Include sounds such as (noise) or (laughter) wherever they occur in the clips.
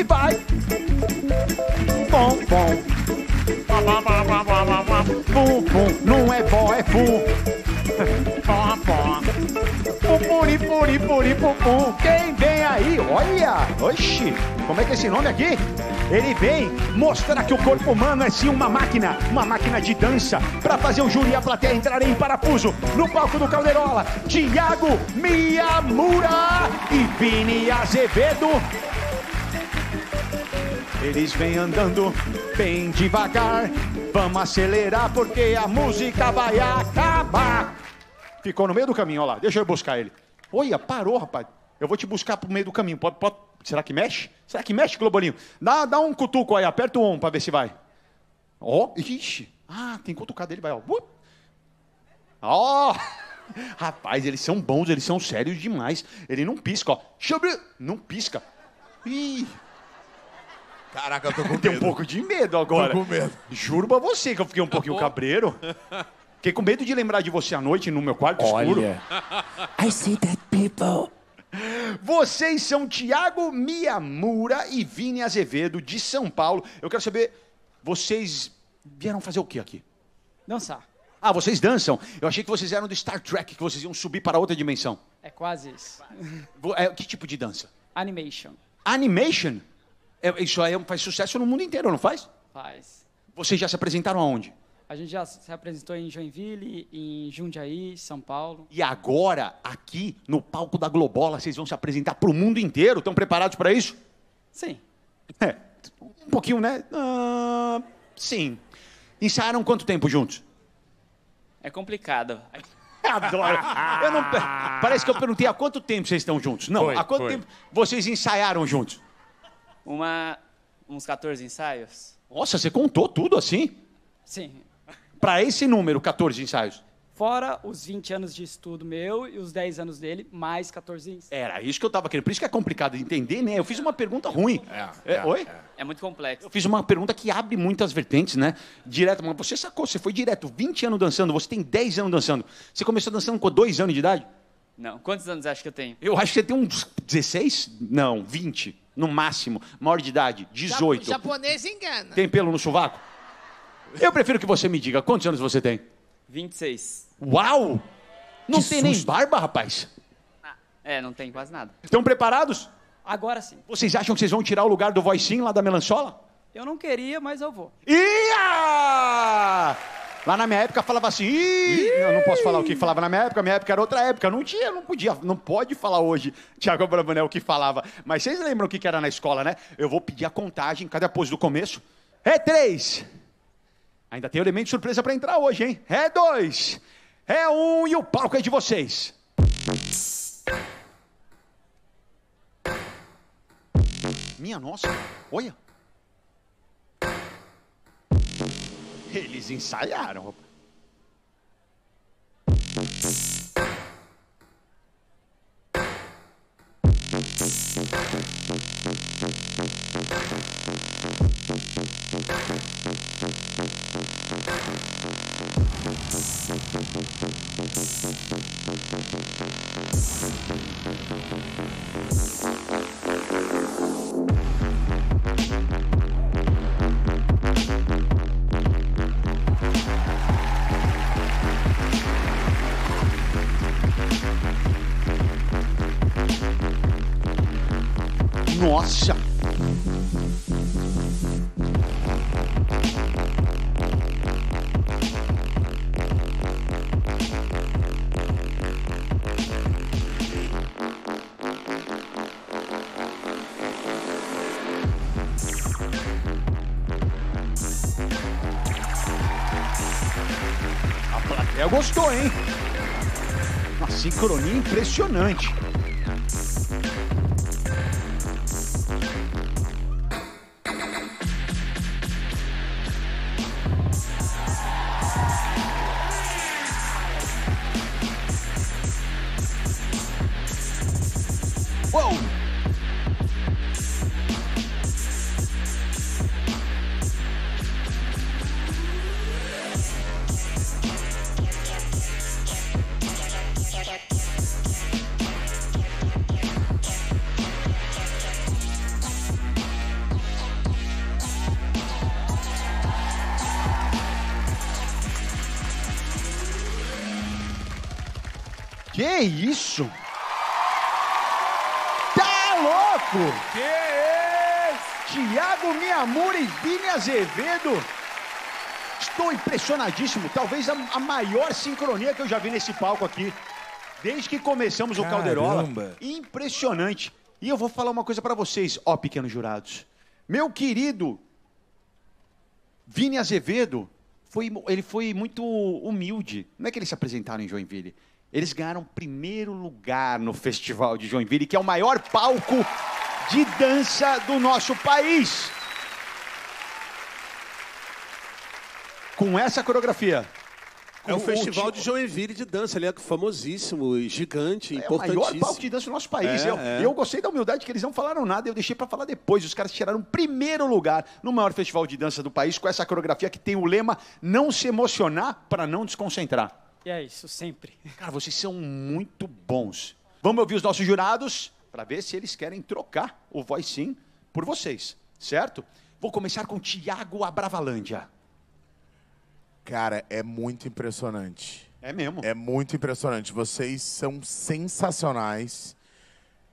e vai. Bom, bom. Pum, pum, não é bom, é pum. Pó, pó. Pupuri, puri, puri, pupum. Quem vem aí? Olha! Oxi! Como é que é esse nome aqui? Ele vem mostrar que o corpo humano é sim uma máquina, uma máquina de dança, para fazer o júri e a plateia entrarem em parafuso no palco do Calderola. Tiago Miyamura e Vini Azevedo. Eles vêm andando bem devagar. Vamos acelerar porque a música vai acabar. Ficou no meio do caminho, olha lá. Deixa eu buscar ele. Olha, parou, rapaz. Eu vou te buscar pro meio do caminho. Pode, pode... Será que mexe? Será que mexe, Globolinho? Dá, dá um cutuco aí, aperta o um pra ver se vai. Ó, ixi. Ah, tem cutucado dele, vai, ó. Ó. (laughs) Rapaz, eles são bons, eles são sérios demais. Ele não pisca, ó. Não pisca. Ih, Caraca, eu tô com tem um medo. pouco de medo agora. Tô com medo. Juro pra você que eu fiquei um pouquinho cabreiro. Fiquei com medo de lembrar de você à noite no meu quarto escuro. I see dead people. Vocês são Tiago Miyamura e Vini Azevedo, de São Paulo. Eu quero saber, vocês vieram fazer o que aqui? Dançar. Ah, vocês dançam? Eu achei que vocês eram do Star Trek, que vocês iam subir para outra dimensão. É quase isso. É, que tipo de dança? Animation. Animation? É, isso aí faz sucesso no mundo inteiro, não faz? Faz. Vocês já se apresentaram aonde? A gente já se apresentou em Joinville, em Jundiaí, São Paulo. E agora, aqui no palco da Globola, vocês vão se apresentar para o mundo inteiro. Estão preparados para isso? Sim. É, um pouquinho, né? Ah, sim. Ensaiaram quanto tempo juntos? É complicado. (laughs) Adoro. Eu não, parece que eu perguntei há quanto tempo vocês estão juntos. Não, Foi, há quanto foi. tempo vocês ensaiaram juntos? Uma, uns 14 ensaios. Nossa, você contou tudo assim? Sim. Para esse número, 14 ensaios. Fora os 20 anos de estudo meu e os 10 anos dele, mais 14 ensaios. Era isso que eu tava querendo. Por isso que é complicado de entender, né? Eu fiz uma pergunta ruim. É, oi? É muito complexo. Eu fiz uma pergunta que abre muitas vertentes, né? Direto, mas você sacou, você foi direto, 20 anos dançando, você tem 10 anos dançando. Você começou dançando com 2 anos de idade? Não. Quantos anos acha que eu tenho? Eu acho que você tem uns 16? Não, 20, no máximo. Maior de idade, 18. Japonês engana. Tem pelo no sovaco? Eu prefiro que você me diga quantos anos você tem. 26. Uau! Não Que tem nem barba, rapaz. É, não tem quase nada. Estão preparados? Agora sim. Vocês acham que vocês vão tirar o lugar do voicinho lá da melanchola? Eu não queria, mas eu vou. Ia! Lá na minha época falava assim, Ih! eu não posso falar o que falava na minha época, minha época era outra época, não tinha, não podia, não pode falar hoje, (laughs) Tiago Bravanel, o que falava. Mas vocês lembram o que era na escola, né? Eu vou pedir a contagem, cadê a pose do começo? É três. Ainda tem elemento de surpresa pra entrar hoje, hein? É dois. É um e o palco é de vocês. Minha nossa, olha. Eles ensaiaram. Nossa! A plateia gostou, hein? Uma sincronia impressionante. Que isso? Tá louco? Que isso? Tiago Miamura e Vini Azevedo. Estou impressionadíssimo. Talvez a, a maior sincronia que eu já vi nesse palco aqui. Desde que começamos o Calderola. Caramba. Impressionante. E eu vou falar uma coisa pra vocês, ó, pequenos jurados. Meu querido Vini Azevedo, foi, ele foi muito humilde. Não é que eles se apresentaram em Joinville. Eles ganharam primeiro lugar no Festival de Joinville, que é o maior palco de dança do nosso país. Com essa coreografia. É o Com Festival ti- de Joinville de dança, ele é famosíssimo, e gigante, É o importantíssimo. maior palco de dança do nosso país. É, eu, é. eu gostei da humildade que eles não falaram nada, eu deixei pra falar depois. Os caras tiraram primeiro lugar no maior festival de dança do país com essa coreografia que tem o lema não se emocionar para não desconcentrar. E é isso, sempre. (laughs) Cara, vocês são muito bons. Vamos ouvir os nossos jurados para ver se eles querem trocar o Voice Sim por vocês, certo? Vou começar com Tiago Abravalândia. Cara, é muito impressionante. É mesmo. É muito impressionante. Vocês são sensacionais.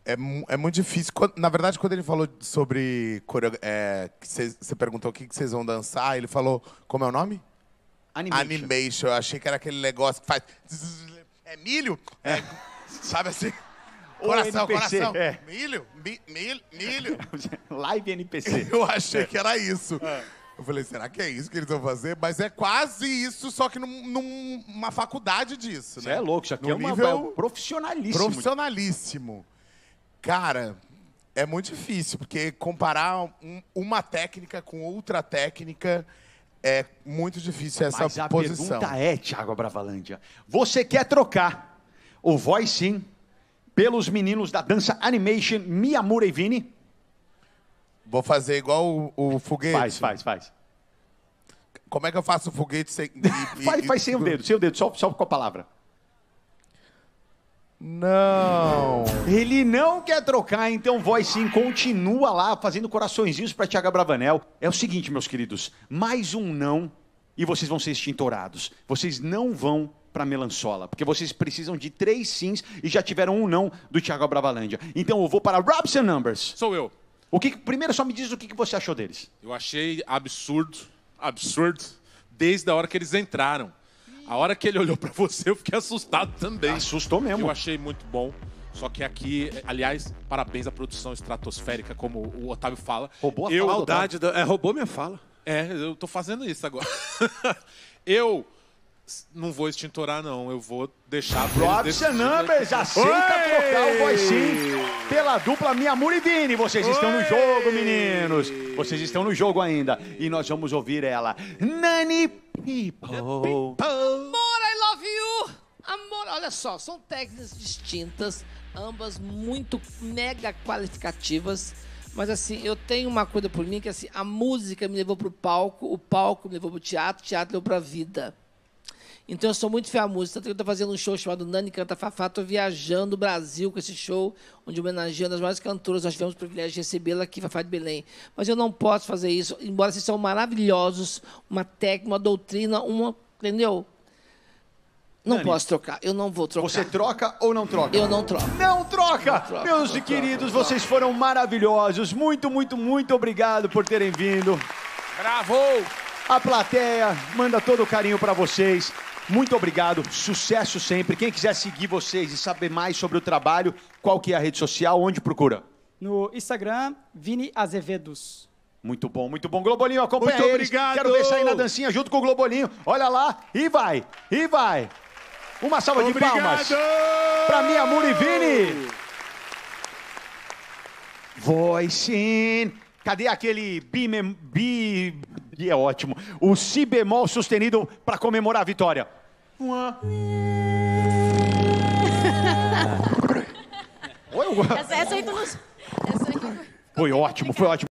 É, é muito difícil. Na verdade, quando ele falou sobre. é, Você você perguntou o que que vocês vão dançar, ele falou. Como é o nome? Animation. Animation. Eu achei que era aquele negócio que faz. É milho? É. Sabe assim? Coração, NPC, coração. é. Milho? Mi- milho? Milho? (laughs) Live NPC. (laughs) Eu achei que era isso. Eu falei, será que é isso que eles vão fazer? Mas é quase isso, só que num- num- numa faculdade disso, Você né? é louco, isso aqui é uma, nível é um profissionalíssimo. profissionalíssimo. Cara, é muito difícil, porque comparar um- uma técnica com outra técnica é muito difícil essa Mas a posição. pergunta é, Thiago Bravalândia, você quer trocar o Voice Sim pelos meninos da dança Animation Miyamura e Vini? Vou fazer igual o, o foguete. Faz, faz, faz. Como é que eu faço o foguete sem... (laughs) e- e- Faz, faz sem o dedo, sem o dedo, só, só com a palavra. Não. Ele não quer trocar, então Voice Sim continua lá fazendo coraçõezinhos para Thiago Bravanel. É o seguinte, meus queridos, mais um não e vocês vão ser extintorados. Vocês não vão para Melançola, porque vocês precisam de três sims e já tiveram um não do Thiago Bravalândia. Então eu vou para Robson Numbers. Sou eu. O que, primeiro só me diz o que, que você achou deles. Eu achei absurdo, absurdo, desde a hora que eles entraram. A hora que ele olhou pra você, eu fiquei assustado também. Assustou mesmo. Eu achei muito bom. Só que aqui, aliás, parabéns à produção estratosférica, como o Otávio fala. Roubou a eu, fala Maldade, da- é, roubou minha fala. É, eu tô fazendo isso agora. (laughs) eu não vou extintorar, não. Eu vou deixar. Robson jeito Numbers aceita trocar o Voice Sim pela dupla Miyamura e Vini. Vocês estão no jogo, meninos. Vocês estão no jogo ainda. E nós vamos ouvir ela. Nani People. Amor, olha só, são técnicas distintas, ambas muito mega qualificativas. Mas assim, eu tenho uma coisa por mim que assim, a música me levou pro palco, o palco me levou pro teatro, o teatro levou pra vida. Então eu sou muito fiel à música. Tanto que eu tô fazendo um show chamado Nani Canta Fafá. Tô viajando o Brasil com esse show, onde homenageia uma das maiores cantoras. Nós tivemos o privilégio de recebê-la aqui, Fafá de Belém. Mas eu não posso fazer isso, embora vocês são maravilhosos, uma técnica, uma doutrina, uma. Entendeu? Não Nani, posso trocar, eu não vou trocar. Você troca ou não troca? Eu não troco. Não troca! troco, Meus não queridos, troco, não vocês foram maravilhosos. Muito, muito, muito obrigado por terem vindo. Bravo! A plateia manda todo o carinho pra vocês. Muito obrigado, sucesso sempre. Quem quiser seguir vocês e saber mais sobre o trabalho, qual que é a rede social, onde procura? No Instagram, Vini Azevedos. Muito bom, muito bom. Globolinho, acompanha Muito eles. obrigado. Quero ver sair na dancinha junto com o Globolinho. Olha lá, e vai, e vai. Uma salva de palmas pra minha Amor e Vini. Voice in. Cadê aquele bi, mem- bi, bi é ótimo. O si bemol sustenido para comemorar a vitória. Uma. (laughs) Essa, essa aí tu não... Essa aí... Foi ótimo, foi ótimo.